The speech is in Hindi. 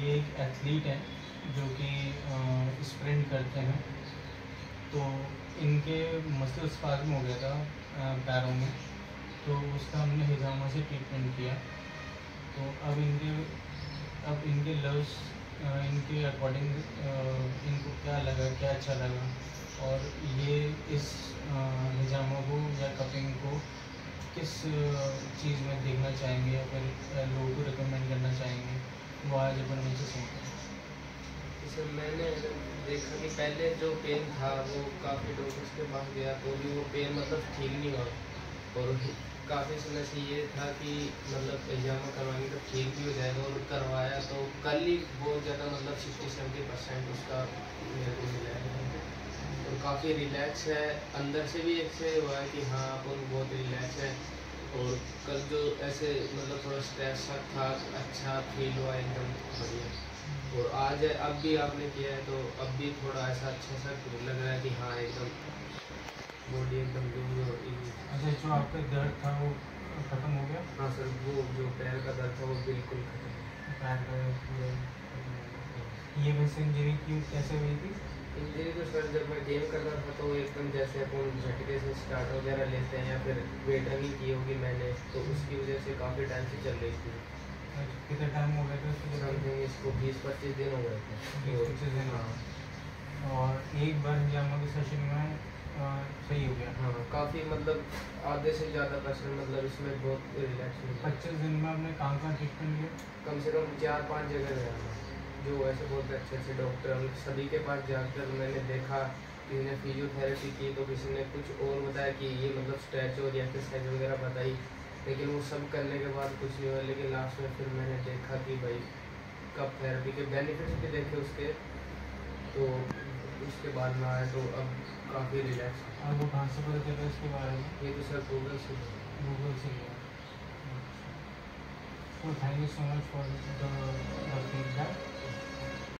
ये एक एथलीट है जो कि स्प्रिंट करते हैं। तो इनके मसल स्पाज्म हो गया था पैरों में। तो उसका हमने हिजामा से ट्रीटमेंट किया। तो अब इनके अब इनके लव्स इनके अकॉर्डिंग इनको क्या लगा, क्या अच्छा लगा? और ये इस हिजामा को या कपिंग को किस चीज़ में देखना चाहेंगे या फिर लोगों को रिकमेंड करना चाहेंगे? वो आज अपन मुझसे सुनते हैं जैसे मैंने देखा कि पहले जो पेन था, वो काफ़ी डॉक्टर्स के पास गया तो भी वो पेन मतलब ठीक नहीं हुआ। और काफ़ी समय से ये था कि मतलब पैजामा करवाएँगे तो ठीक भी हो जाएगा और करवाया तो कल ही बहुत ज़्यादा मतलब सिक्सटी सेवेंटी परसेंट उसका मेरे को मिला है। और काफ़ी रिलैक्स है। अंदर से भी एक से हुआ है कि हाँ अपन बहुत रिलैक्स है। और जो ऐसे मतलब थोड़ा स्ट्रेस था अच्छा फील हुआ एकदम बढ़िया। और आज अब भी आपने किया है तो अब भी थोड़ा ऐसा अच्छा सा लग रहा है कि हाँ एकदम बॉडी एकदम लूज हो अच्छा जो आपका दर्द था वो ख़त्म हो गया? हाँ सर वो जो पैर का दर्द था वो बिल्कुल खत्म। पैर का ये वैसे इंजरी क्यों कैसे हुई थी? इंजरी तो सर जब मैं गेम करता था तो एकदम जैसे अपन झटके से स्टार्ट वगैरह लेते हैं या फिर वेट रनिंग की होगी मैंने तो उसकी वजह से काफ़ी टाइम से चल रही थी। अच्छा, कितना टाइम हो गया था समथिंग इसको बीस पच्चीस दिन हो गए थे। पच्चीस दिन हाँ और एक बार जामा के सेशन में सही हो गया? हाँ काफ़ी मतलब आधे से ज़्यादा परसेंट मतलब इसमें बहुत रिलैक्स पच्चीस दिन में आपने कहाँ कहाँ ट्रीटमेंट किया कम से कम चार पाँच जगह गया जो ऐसे बहुत अच्छे अच्छे डॉक्टर सभी के पास जाकर मैंने देखा किसी ने फिजियोथेरेपी की तो किसी ने कुछ और बताया कि ये मतलब स्ट्रेच और एक्सरसाइज वगैरह बताई। लेकिन वो सब करने के बाद कुछ नहीं हुआ लेकिन लास्ट में फिर मैंने देखा कि भाई कब थेरेपी के बेनिफिट्स भी देखे उसके तो उसके बाद में आया तो अब काफ़ी रिलैक्स वो कहाँ से पता चला इसके बारे में ये तो सर गूगल से गूगल से thank you so much for the feedback.